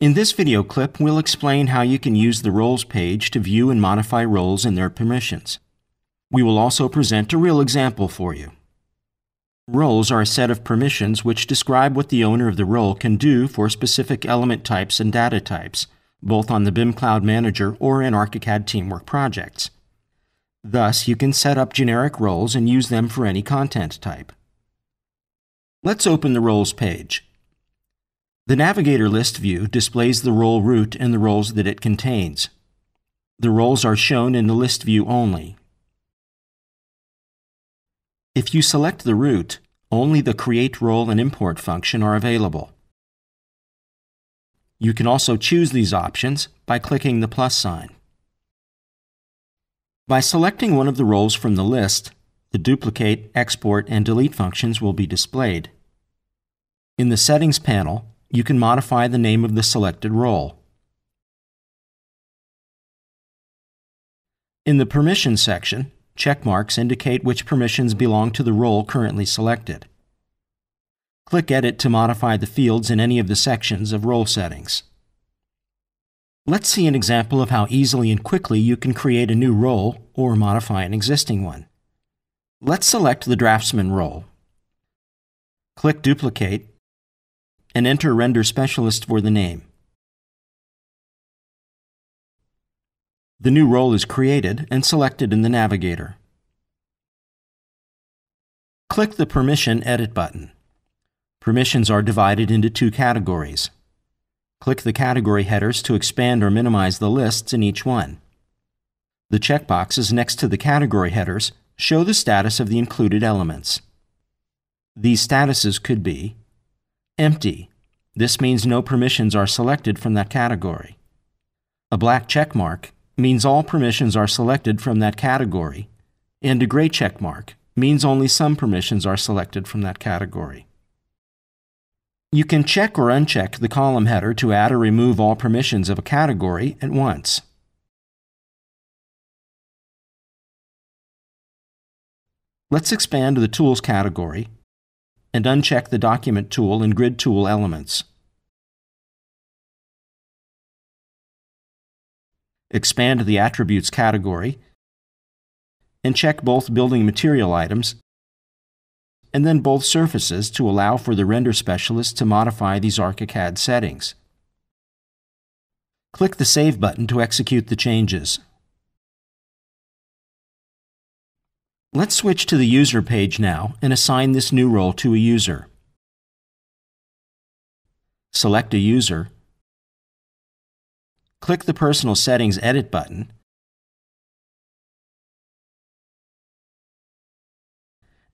In this video clip, we'll explain how you can use the Roles page to view and modify roles and their permissions. We will also present a real example for you. Roles are a set of permissions which describe what the owner of the role can do for specific element types and data types, both on the BIM Cloud Manager or in ArchiCAD Teamwork projects. Thus, you can set up generic roles and use them for any content type. Let's open the Roles page. The Navigator List view displays the role root and the roles that it contains. The roles are shown in the list view only. If you select the root, only the Create Role and Import function are available. You can also choose these options by clicking the plus sign. By selecting one of the roles from the list, the Duplicate, Export, and Delete functions will be displayed. In the Settings panel, you can modify the name of the selected role. In the Permissions section, check marks indicate which permissions belong to the role currently selected. Click Edit to modify the fields in any of the sections of role settings. Let's see an example of how easily and quickly you can create a new role or modify an existing one. Let's select the Draftsman role. Click Duplicate and enter Render Specialist for the name. The new role is created and selected in the Navigator. Click the Permission Edit button. Permissions are divided into two categories. Click the category headers to expand or minimize the lists in each one. The checkboxes next to the category headers show the status of the included elements. These statuses could be Empty. This means no permissions are selected from that category. A black check mark means all permissions are selected from that category, and a gray check mark means only some permissions are selected from that category. You can check or uncheck the column header to add or remove all permissions of a category at once. Let's expand to the Tools category and uncheck the Document tool and Grid tool elements. Expand the Attributes category and check both building material items and then both surfaces to allow for the Render Specialist to modify these ArchiCAD settings. Click the Save button to execute the changes. Let's switch to the User page now and assign this new role to a user. Select a user, click the Personal Settings Edit button,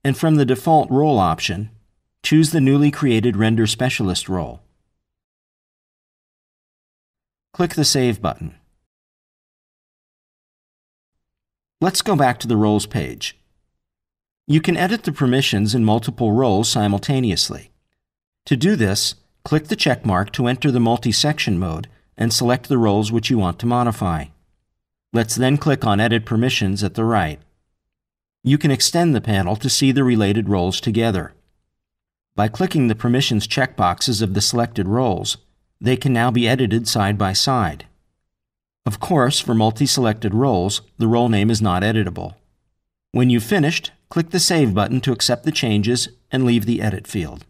and from the default role option, choose the newly created Render Specialist role. Click the Save button. Let's go back to the Roles page. You can edit the permissions in multiple roles simultaneously. To do this, click the check mark to enter the multi-selection mode and select the roles which you want to modify. Let's then click on Edit Permissions at the right. You can extend the panel to see the related roles together. By clicking the permissions checkboxes of the selected roles, they can now be edited side by side. Of course, for multi-selected roles, the role name is not editable. When you've finished, click the Save button to accept the changes and leave the Edit field.